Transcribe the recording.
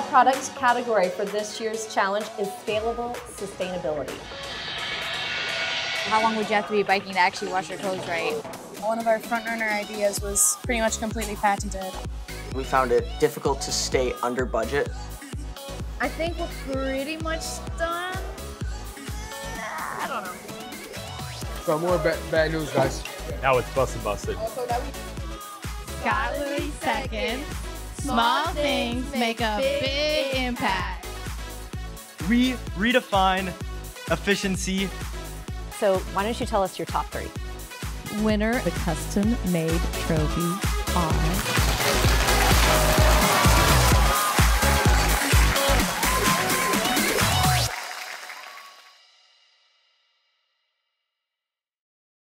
product category for this year's challenge is scalable sustainability. How long would you have to be biking to actually wash your clothes right? One of our front runner ideas was pretty much completely patented. We found it difficult to stay under budget. I think we're pretty much done. I don't know. So more ba bad news, guys. Now it's busted busted. Got Louis second. Small things make a big impact. We redefine efficiency. So why don't you tell us your top three? Winner, the custom made trophy are.